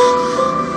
Oh.